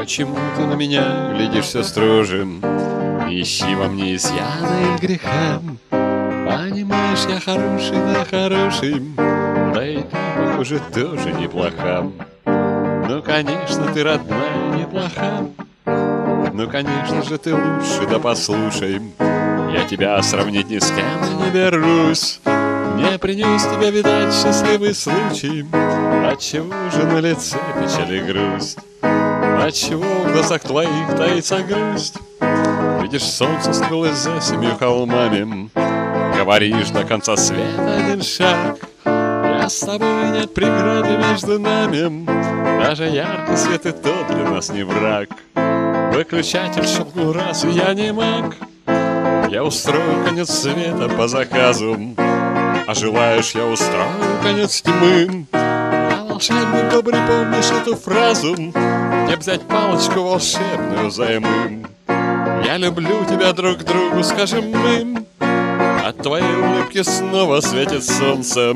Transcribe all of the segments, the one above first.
Почему ты на меня глядишь все строже? Ищи во мне изъяна и греха. Понимаешь, я хороший, да хороший. Да и ты, похоже, тоже неплоха. Ну, конечно, ты родная неплоха. Ну, конечно же, ты лучше, да послушай. Я тебя сравнить ни с кем не берусь. Не принес тебе, видать, счастливый случай. Отчего же на лице печаль и грусть? Отчего в глазах твоих таится грусть? Видишь, солнце скрылось за семью холмами. Говоришь, до конца света один шаг Я с тобой нет преграды между нами. Даже яркий свет и тот для нас не враг. Выключатель щелкнул раз, и я не маг. Я устрою конец света по заказу. А желаешь, я устрою конец тьмы. Я волшебник добрый, помнишь эту фразу Где взять палочку волшебную взаймы Я люблю тебя друг другу, скажем мы От твоей улыбки снова светит солнце.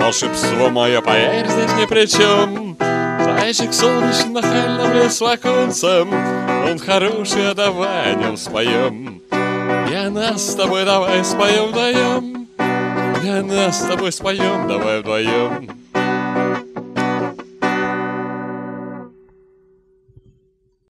Волшебство мое, поверь, здесь ни при чем. Зайчик солнечный нахально влез в оконце. Он хороший, а давай о нем споем Я нас с тобой давай споем вдвоем Я нас с тобой споем давай вдвоем